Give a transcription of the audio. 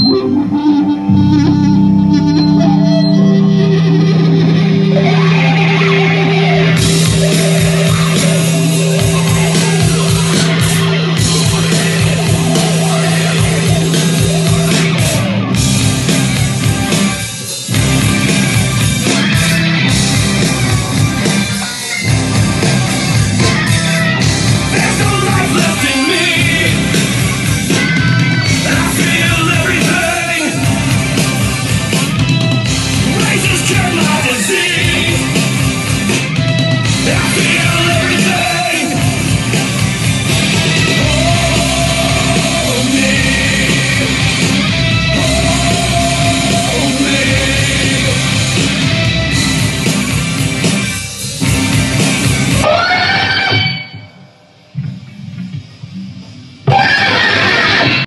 You cure my disease.